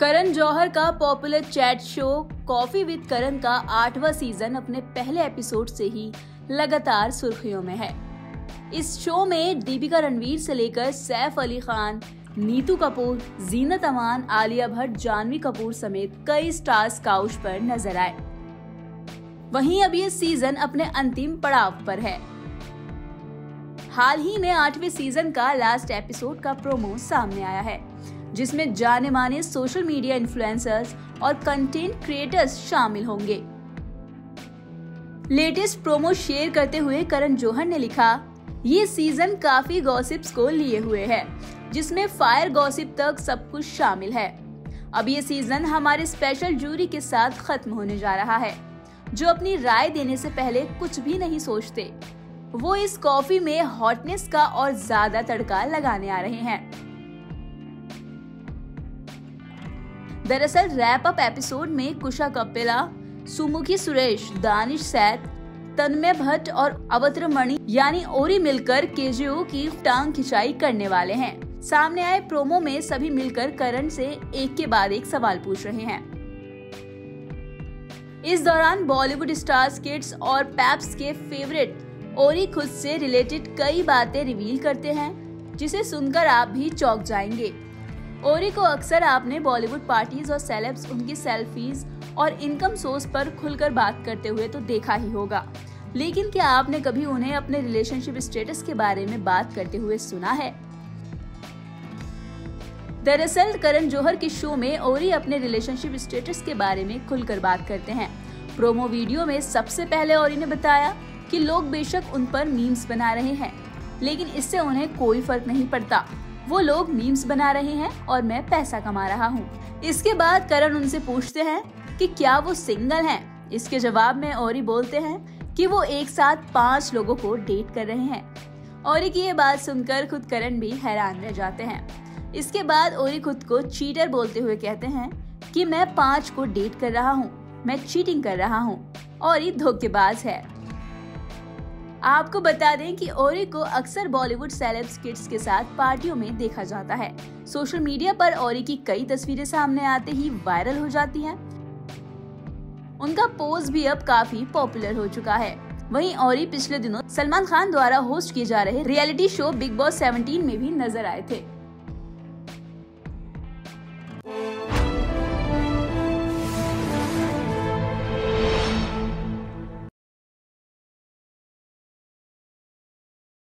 करण जौहर का popular chat show coffee with Karan का आठवां सीज़न अपने पहले एपिसोड से ही लगातार सुर्खियों में है। इस शो में दीपिका रणवीर से लेकर सैफ अली खान, नीतू कपूर, जीनत अमान, आलिया भट्ट, जानवी कपूर समेत कई स्टार्स काउच पर नज़र आए। वहीं अब ये सीज़न अपने अंतिम पड़ाव पर है। हाल ही में आठवें सीज़न का लास्ट एपिसोड का प्रोमो सामने आया है। जिसमें जाने माने सोशल मीडिया इन्फ्लुएंसर्स और कंटेंट क्रिएटर्स शामिल होंगे। लेटेस्ट प्रोमो शेयर करते हुए करण जौहर ने लिखा, ये सीज़न काफ़ी गॉसिप्स को लिए हुए है, जिसमें फायर गॉसिप तक सब कुछ शामिल है। अब ये सीज़न हमारे स्पेशल जूरी के साथ खत्म होने जा रहा है, जो अपनी राय देने से पहले कुछ भी नहीं सोचते। वो इस कॉफ़ी में हॉटनेस का और ज़्यादा तड़का लगाने आ रहे हैं। दरअसल रैप अप एपिसोड में कुशा कपिला, सुमुखी सुरेश, दानिश सैद, तन्मय भट्ट और अवत्र मणि यानी ओरी मिलकर केजीओ की टांग खिंचाई करने वाले हैं। सामने आए प्रोमो में सभी मिलकर करण से एक के बाद एक सवाल पूछ रहे हैं। इस दौरान बॉलीवुड स्टार्स, किड्स और पैप्स के फेवरेट ओरी खुद से रिलेटेड कई बातें रिवील करते हैं, जिसे सुनकर आप भी चौक जाएँगे। ओरी को अक्सर आपने बॉलीवुड पार्टीज़ और सेलेब्स, उनकी सेल्फीज और इनकम सोर्स पर खुलकर बात करते हुए तो देखा ही होगा। लेकिन क्या आपने कभी उन्हें अपने रिलेशनशिप स्टेटस के बारे में बात करते हुए सुना है? दरअसल, करण जौहर के शो में ओरी अपने रिलेशनशिप स्टेटस के बारे में खुलकर बात करते हैं। प्रोमो वीडियो में सबसे पहले ओरी ने बताया कि लोग बेशक उन पर मीम्स बना रहे हैं, लेकिन इससे उन्हें कोई फ़र्क नहीं पड़ता। वो लोग मीम्स बना रहे हैं और मैं पैसा कमा रहा हूँ। इसके बाद करण उनसे पूछते हैं कि क्या वो सिंगल हैं? इसके जवाब में औरी बोलते हैं कि वो एक साथ पाँच लोगों को डेट कर रहे हैं। औरी की ये बात सुनकर खुद करण भी हैरान रह जाते हैं। इसके बाद ओरी खुद को चीटर बोलते हुए कहते हैं कि मैं पाँच को डेट कर रहा हूँ, मैं चीटिंग कर रहा हूँ। और ये धोखेबाज है। आपको बता दें कि ओरे को अक्सर बॉलीवुड सेलेब्स किड्स के साथ पार्टियों में देखा जाता है। सोशल मीडिया पर ओरे की कई तस्वीरें सामने आते ही वायरल हो जाती हैं। उनका पोज भी अब काफ़ी पॉपुलर हो चुका है। वहीं और पिछले दिनों सलमान खान द्वारा होस्ट किए जा रहे रियलिटी शो बिग बॉस 17 में भी नज़र आए थे।